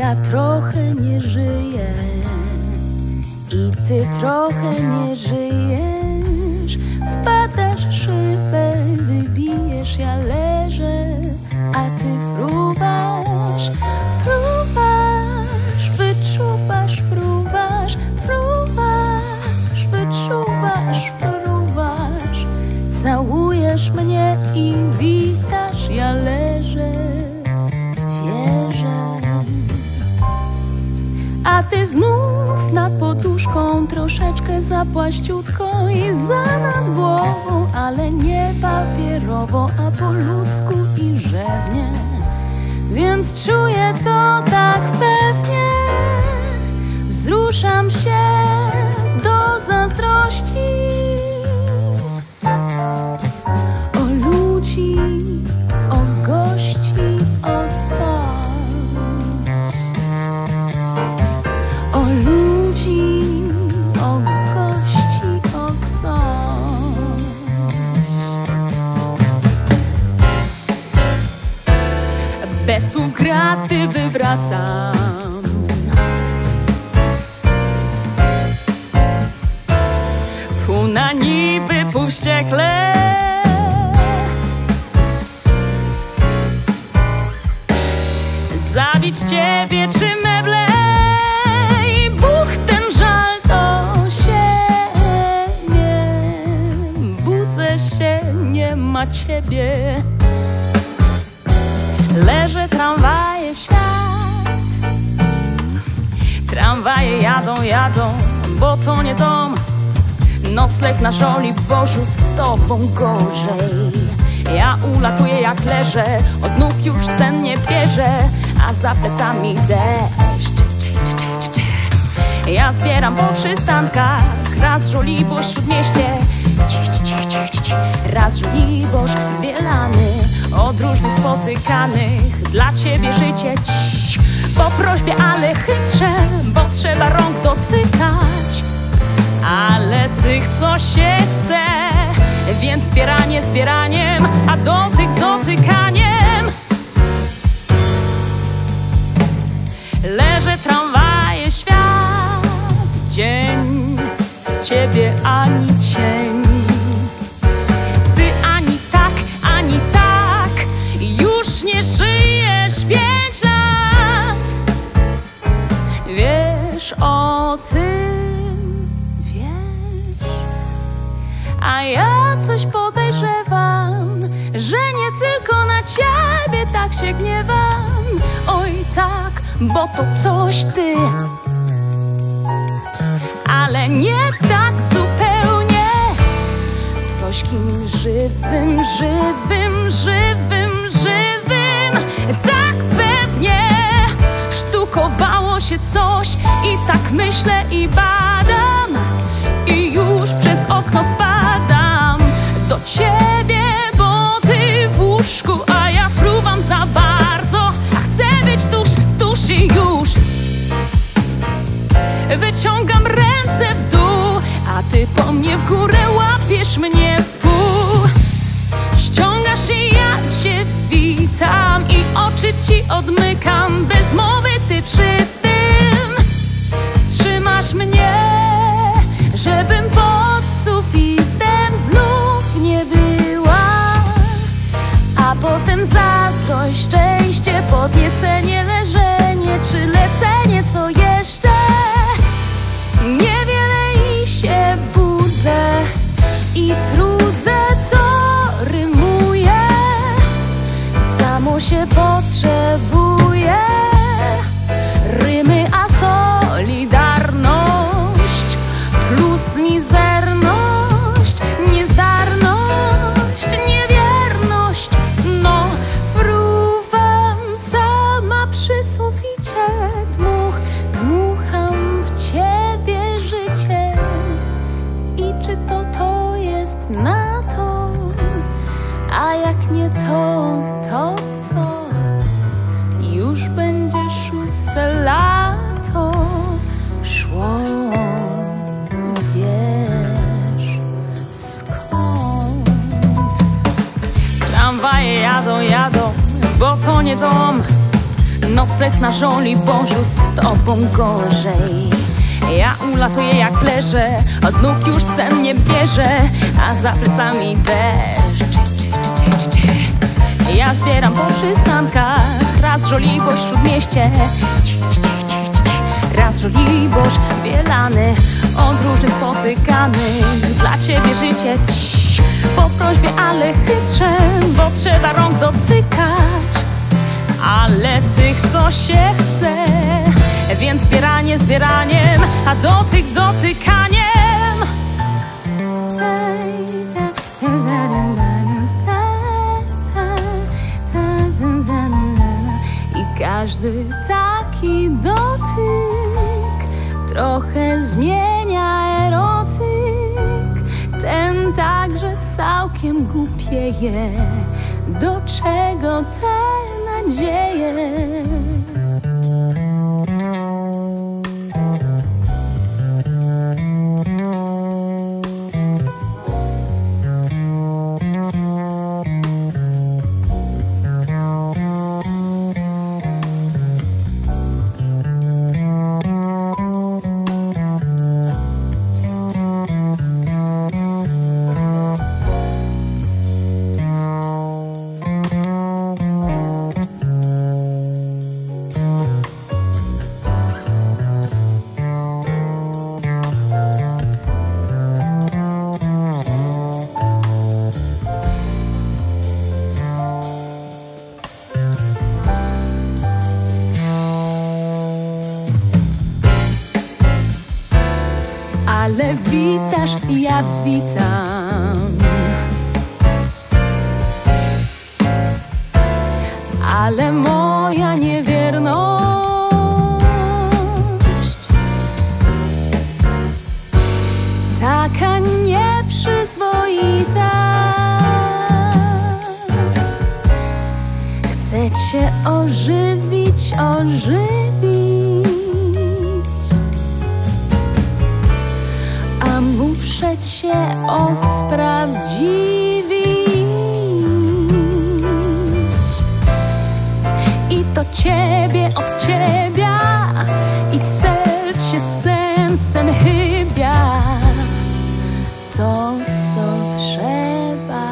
Ja trochę nie żyję i ty trochę nie żyjesz. Wpadasz szybę, wybijesz, ja leżę, Znów nad poduszką troszeczkę za płaściutką i za nad głową, ale nie papierowo, a po ludzku i rzewnie. Więc czuję to tak wściekle. Zabić ciebie czy meble i buchtem żal to się nie Budzę się, nie ma ciebie. Leży tramwaje świat. Tramwaje jadą, jadą, bo to nie dom Nocleg na żoli, Bożu, z tobą gorzej Ja ulatuję jak leżę, od nóg już sen nie bierze A za plecami deszcz Ja zbieram po przystankach Raz żoliborz śródmieście ci, ci, ci, ci, ci. Raz żoliborz bielany Od różnych spotykanych Dla ciebie życie ci. Po prośbie, ale chytrze Bo trzeba rąk dotykać ale tych, co się chce. Więc zbieranie zbieraniem, a dotyk dotykaniem. Leży tramwaje świat Dzień. Z ciebie ani cień się gniewam. Oj tak, bo to coś ty. Ale nie tak zupełnie. Coś kim żywym, żywym, żywym, żywym. Tak pewnie sztukowało się coś I tak myślę i badam witam i oczy ci odmykam. Bez mowy ty przy tym trzymasz mnie, żebym pod sufitem znów nie była. A potem zazdrość, szczęście, podniecenie, leżenie czy lecenie, co jeszcze? Niewiele i się budzę i trudzę potrzebuje rymy, a solidarność plus mizerność, niezdarność, niewierność. No, fruwam sama przy suficie jadą, jadą, bo to nie dom. Nosek na żoli Bożu z tobą gorzej. Ja ulatuję jak leżę Od nóg już sen nie bierze A za plecami deszcz. Ja zbieram po przystankach Raz żoliborz w śródmieście. Raz żoliborz bielany Od różnych spotykanych Dla siebie życie Po prośbie, ale chytrze Bo trzeba rąk dotykać. Ale tych, co się chce Więc zbieranie zbieraniem A dotyk dotykaniem. I każdy taki dotyk Trochę zmienia całkiem głupieje Do czego te nadzieje? Witam. Ale moja niewierność taka nieprzyzwoita. Chcę cię ożywić, ożywić. Odprawdziwić I to ciebie od ciebie I cel się sensem chybia. To co trzeba.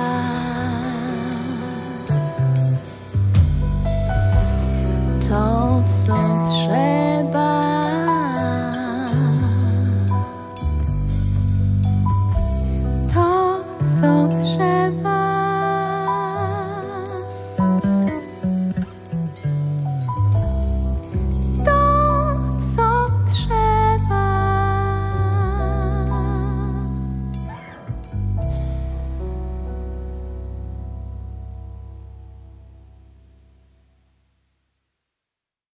To co trzeba